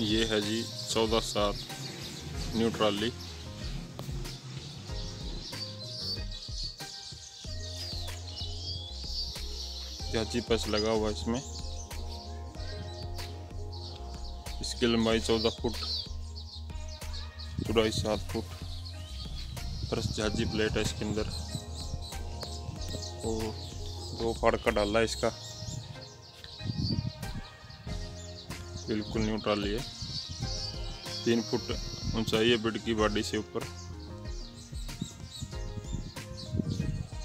ये है जी चौदह सात न्यू ट्रॉली। जाची पस लगा हुआ इसमें। इसकी लंबाई चौदह फुट, चौड़ाई सात फुट। प्लस जहाजी प्लेट है इसके अंदर। और दो फाड़का डाला है इसका। बिल्कुल न्यू ट्राली है। तीन फुट ऊंचाई है बेड की बॉडी से ऊपर।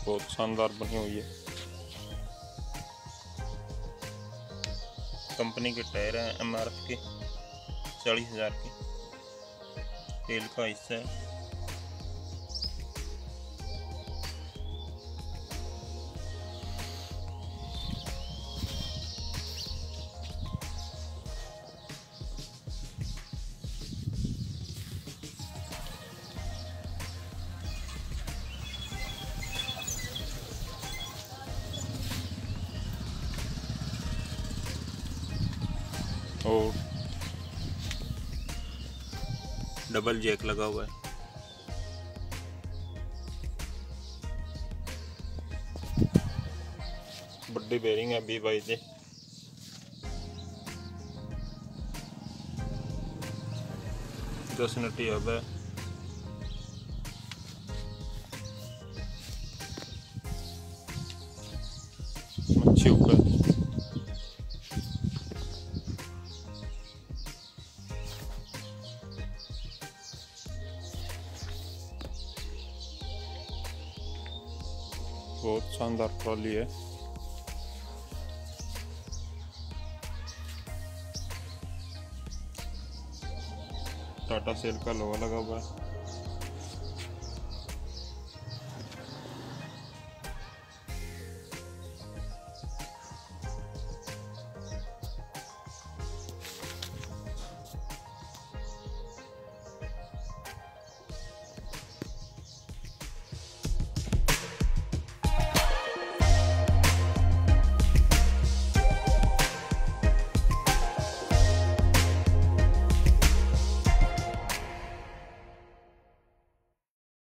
बहुत शानदार बनी हुई है। कंपनी के टायर हैं एमआरएफ आर एफ़ के, चालीस हज़ार के। तेल का हिस्सा है। और डबल जैक लगा हुआ है। बड़ी बेरिंग है बी बाई से दस नटी अब है। मच्छी ऊपर बहुत शानदार ट्रॉली है टाटा सेल का लोहा लगा हुआ है